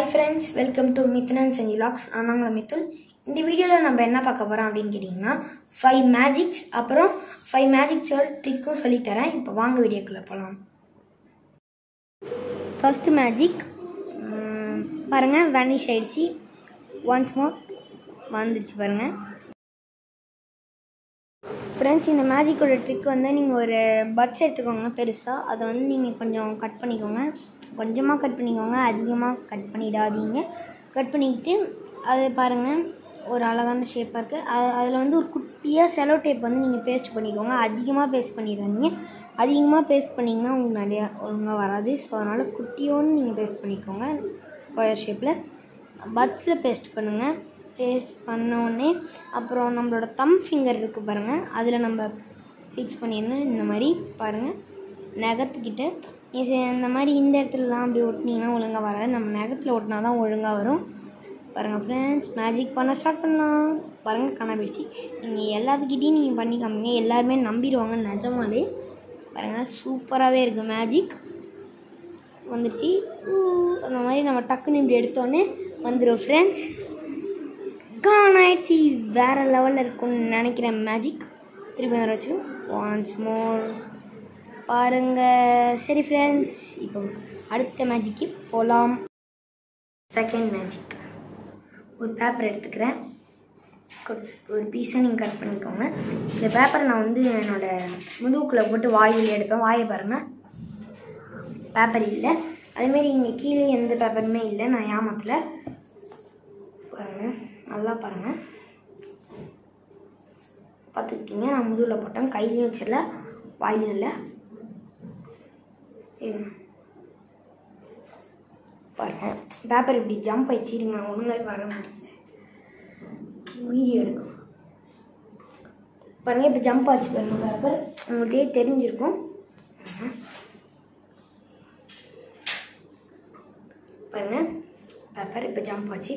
Hi friends welcome to மித்னன் செஞ்சி லாக்ஸ் நாங்கள மித்துல் இந்த வீடியோவில் நம்ம என்ன பார்க்க போகிறோம் அப்படின்னு கேட்டிங்கன்னா ஃபைவ் மேஜிக்ஸ் அப்புறம் ஃபைவ் மேஜிக்ஸோட ட்ரிக்கும் சொல்லித்தரேன். இப்போ வாங்க வீடியோக்குள்ளே போகலாம் ஃபஸ்ட்டு மேஜிக் பாருங்கள் வேனிஷ் ஆகிடுச்சி ஒன்ஸ் மோர் வந்துடுச்சு பாருங்கள் ஃப்ரெண்ட்ஸ் இந்த மேஜிக்கோட ட்ரிக் வந்து நீங்கள் ஒரு பட்ஸ் எடுத்துக்கோங்க பெருசாக அதை வந்து நீங்கள் கொஞ்சம் கட் பண்ணிக்கோங்க. கொஞ்சமாக கட் பண்ணிக்கோங்க. அதிகமாக கட் பண்ணிடாதீங்க. கட் பண்ணிக்கிட்டு அது பாருங்கள் ஒரு அழகான ஷேப்பாக இருக்குது அது அதில் வந்து ஒரு குட்டியாக செலோ டேப் வந்து நீங்கள் பேஸ்ட் பண்ணிக்கோங்க. அதிகமாக பேஸ்ட் பண்ணிடாதீங்க. அதிகமாக பேஸ்ட் பண்ணிங்கன்னா உங்களுக்கு நிறையா ஒழுங்காக வராது. ஸோ அதனால் குட்டியோன்னு நீங்கள் பேஸ்ட் பண்ணிக்கோங்க. ஸ்கொயர் ஷேப்பில் பட்ஸில் பேஸ்ட் பண்ணுங்கள் பேஸ்ட் பண்ணோடனே அப்புறம் நம்மளோட தம் ஃபிங்கர் இருக்குது பாருங்கள் அதில் நம்ம ஃபிக்ஸ் பண்ணிடணும். இந்த மாதிரி பாருங்கள் நகர்த்துக்கிட்ட இது இந்த மாதிரி இந்த இடத்துலலாம் அப்படி ஒட்டினீங்கன்னா ஒழுங்காக வராது. நம்ம நகத்தில் ஒட்டினா தான் ஒழுங்காக வரும். பாருங்கள் ஃப்ரெண்ட்ஸ் மேஜிக் பண்ண ஸ்டார்ட் பண்ணலாம். பாருங்கள் காணாபிடிச்சு நீங்கள் எல்லாத்துக்கிட்டையும் நீங்கள் பண்ணி காமிங்க. எல்லாருமே நம்பிடுவாங்க நிஜமாலே. பாருங்கள் சூப்பராகவே இருக்குது மேஜிக் வந்துடுச்சு அந்த மாதிரி நம்ம டக்குன்னு இப்படி எடுத்தோன்னே வந்துடும் ஃப்ரெண்ட்ஸ் கான் ஆயிடுச்சு. வேறு லெவலில் இருக்கும்னு நினைக்கிறேன் மேஜிக் திருப்பி வர வச்சு ஒன்ஸ் மோர் பாருங்கள் சரி ஃப்ரெண்ட்ஸ் இப்போ அடுத்த மேஜிக்கு போகலாம் செகண்ட் மேஜிக் ஒரு பேப்பர் எடுத்துக்கிறேன். ஒரு பீஸை நீங்கள் கட் பண்ணிக்கோங்க. இந்த பேப்பரை நான் வந்து என்னோடய முதுகுக்குள்ளே போட்டு வாயில் எடுப்பேன். வாயை பாருங்கள் பேப்பர் இல்லை. அதேமாரி இங்கே கீழே எந்த பேப்பருமே இல்லை. நான் ஏமாத்தில். பாருங்கள் நல்லா பாருங்கள் பார்த்துக்கிட்டீங்க? நான் முதுகில் போட்டேன். கையிலையும் வச்சிடல. வாயிலும் இல்லை. இருங்க. பாருங்க பேப்பர் இப்படி ஜம்ப் ஆயிடுச்சிருங்க ஒன்றுமே வர முடியல வீடியோ எடுக்கும். பாருங்க இப்போ ஜம்ப் ஆச்சு பாருங்க பேப்பர் உங்களுக்கே தெரிஞ்சிருக்கும். பாருங்க பேப்பர் இப்போ ஜம்ப் ஆச்சு.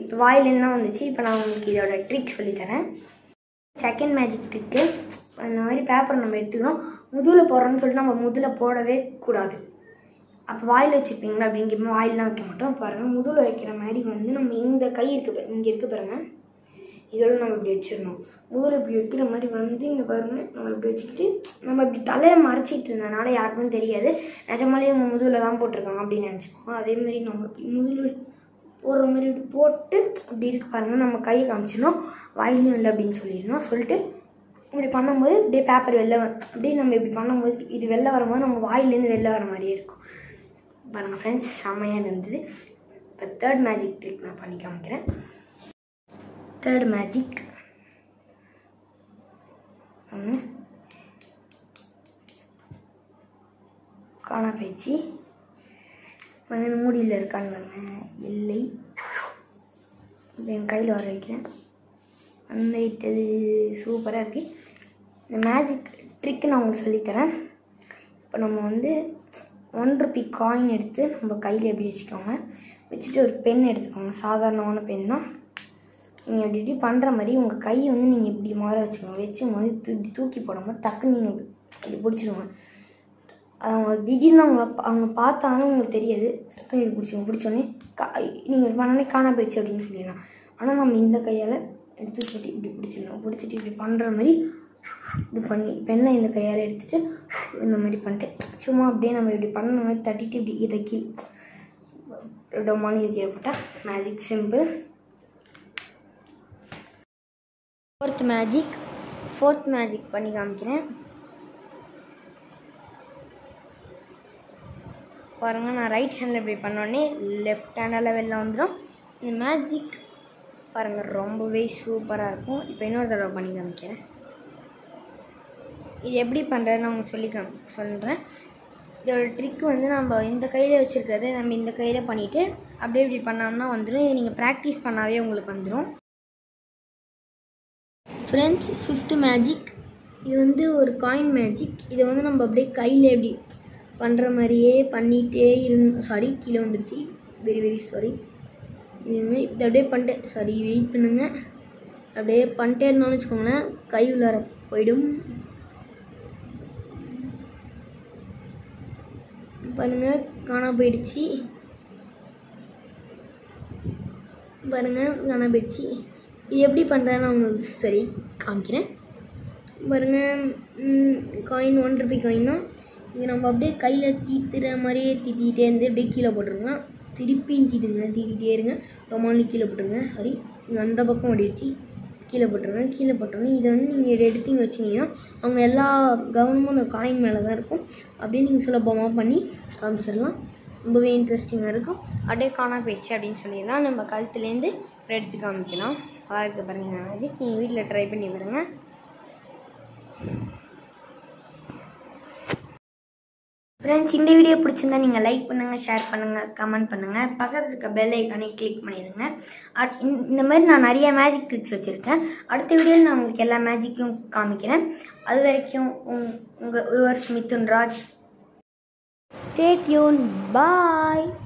இப்போ வாயில் என்ன வந்துச்சு? இப்போ நான் உங்களுக்கு இதோட ட்ரிக் சொல்லித்தரேன் செகண்ட் மேஜிக் ட்ரிக்கு அந்த மாதிரி பேப்பர் நம்ம எடுத்துக்கிறோம் முதுகில் போடுறோன்னு சொல்லிட்டு நம்ம முதுகில் போடவே கூடாது. அப்போ வாயில் வச்சுருப்பீங்களா? அப்படிங்கிற வாயிலெலாம் வைக்க மாட்டோம். பாருங்கள் முதுகில் வைக்கிற மாதிரி வந்து நம்ம இந்த கை இருக்குது இங்கே இருக்குது பாருங்கள் இதோட நம்ம இப்படி வச்சிடணும். முதுகில் இப்படி வைக்கிற மாதிரி வந்து இங்கே பாருங்கள் நம்ம இப்படி வச்சுக்கிட்டு நம்ம இப்படி தலையை மறைச்சிட்டு இருந்தனால யாருக்கும் தெரியாது. நிஜமாலே நம்ம முதுகில் தான் போட்டிருக்காங்க அப்படின்னு நினச்சிப்போம் அதே மாதிரி நம்ம முதுகில் போடுற மாதிரி போட்டு இப்படி இருக்கு பாருங்கள் நம்ம கையை காமிச்சிடணும். வாயிலையும் இல்லை அப்படின்னு சொல்லிடணும். சொல்லிட்டு இப்படி பண்ணும்போது அப்படியே பேப்பர் வெளில அப்படியே நம்ம இப்படி பண்ணும்போது இது வெளில வரும்போது நம்ம வாயிலேருந்து வெளில வர மாதிரியே இருக்கும். பாருங்கள் ஃப்ரெண்ட்ஸ் செம்மையாக இருந்தது. இப்போ தேர்ட் மேஜிக் ட்ரிக் நான் பண்ணி காமிக்கிறேன். தேர்ட் மேஜிக் காணா போயிடுச்சு. வந்து மூடியில் இருக்கான்னு பாருங்கள் எல்லை. என் கையில் வர வைக்கிறேன். வந்துட்டது சூப்பராக இருக்குது இந்த மேஜிக் ட்ரிக் நான் உங்களுக்கு சொல்லித்தரேன். இப்போ நம்ம வந்து ஒன் ருபி காயின் எடுத்து நம்ம கையில் எப்படி வச்சுக்கோங்க? வச்சுட்டு ஒரு பென் எடுத்துக்கோங்க. சாதாரணமான பென் தான். நீங்கள் இப்படி இப்படி பண்ணுற மாதிரி உங்கள் கையை வந்து நீங்கள் இப்படி மாற வச்சுக்கோங்க. வச்சு மாதிரி தூக்கி தூக்கி போடாமல் டக்குன்னு நீங்கள் இப்படி பிடிச்சிடுவாங்க அவங்க திடீர்னு அவங்க அவங்க பார்த்தாலும் உங்களுக்கு தெரியாது. டக்குன்னு இப்படி பிடிச்சிங்க பிடிச்சோடனே கா நீங்கள் பண்ணோடனே காணா போயிடுச்சு அப்படின்னு சொல்லிடலாம். ஆனால் நம்ம இந்த கையால் எடுத்து போட்டு இப்படி பிடிச்சிடணும். பிடிச்சிட்டு இப்படி பண்ணுற மாதிரி இப்படி பண்ணி பெண்ணை இந்த கையால் எடுத்துகிட்டு இந்த மாதிரி பண்ணிட்டேன் சும்மா அப்படியே நம்ம இப்படி பண்ண மாதிரி தட்டிட்டு இப்படி இதை கீழ் டொமானி இது போட்டால் magic simple fourth magic fourth magic பண்ணி காமிக்கிறேன். பாருங்கள் நான் ரைட் ஹேண்டில் இப்படி பண்ணோடனே லெஃப்ட் ஹேண்டில் வெளில வந்துடும் இந்த மேஜிக் பாருங்கள் ரொம்பவே சூப்பராக இருக்கும். இப்போ இன்னொரு தடவை பண்ணி காமிக்கிறேன். இது எப்படி பண்ணுறேன்னு அவங்க சொல்லி காம் சொல்கிறேன் இதோட ட்ரிக் வந்து நம்ம இந்த கையில் வச்சுருக்கிறத நம்ம இந்த கையில் பண்ணிவிட்டு அப்படியே இப்படி பண்ணோம்னா வந்துடும் இது நீங்கள் ப்ராக்டிஸ் பண்ணாவே உங்களுக்கு வந்துடும் ஃப்ரெண்ட்ஸ் ஃபிஃப்த்து மேஜிக் இது வந்து ஒரு காயின் மேஜிக் இதை வந்து நம்ம அப்படியே கையில் எப்படி பண்ணுற மாதிரியே பண்ணிகிட்டே இருந் சாரி கீழே வந்துருச்சு. வெரி வெரி சாரி இதுமாதிரி இப்படி அப்படியே பண்ணிட்டேன் சாரி வெயிட் பண்ணுங்கள் அப்படியே பண்ணிட்டே இருந்தோம்னு வச்சுக்கோங்களேன் கை உள்ளார போயிடும். பாருங்கள் காணா போயிடுச்சு. பாருங்கள் காணாம போயிடுச்சு. இது எப்படி பண்ணுறேன்னு உங்களுக்கு சரி காமிக்கிறேன். பாருங்கள் காயின் ஒன் ருபி காயின் தான் இது நம்ம அப்படியே கையில் தீத்துற மாதிரியே தீத்திக்கிட்டே இருந்து அப்படியே கீழே போட்டுருக்கலாம். திருப்பியும் தீட்டுங்க தீட்டிகிட்டே இருங்க. ரொம்ப கீழே போட்டுருங்க. சாரி அந்த பக்கம் ஓடிடுச்சு கீழே போட்டுருங்க. கீழே போட்டுருங்க இதை வந்து நீங்கள் இதை எடுத்து வச்சிங்கன்னா அவங்க எல்லா கவனமும் அந்த காயின் மேலே தான் இருக்கும். அப்படியே நீங்கள் சுலபமாக பண்ணி காமிச்சிடலாம். ரொம்பவே இன்ட்ரெஸ்டிங்காக இருக்கும். அப்படியே காணா போயிடுச்சு அப்படின்னு சொல்லிடலாம் நம்ம கழுத்துலேருந்து எடுத்து காமிக்கலாம். அழகாக இருக்குது பாருங்கள் மேஜிக் நீங்கள் வீட்டில் ட்ரை பண்ணி பாருங்கள் ஃப்ரெண்ட்ஸ் இந்த வீடியோ பிடிச்சிருந்தா நீங்கள் லைக் பண்ணுங்கள் ஷேர் பண்ணுங்கள் கமெண்ட் பண்ணுங்கள் பக்கத்தில் இருக்க பெல் ஐக்கானே கிளிக் பண்ணிடுங்க. அட் இந்த- இந்த மாதிரி நான் நிறைய மேஜிக் ட்ரிக்ஸ் வச்சுருக்கேன். அடுத்த வீடியோவில் நான் உங்களுக்கு எல்லா மேஜிக்கும் காமிக்கிறேன். அது வரைக்கும் உங் உங்கள் yours Mithun Raj. Stay tuned bye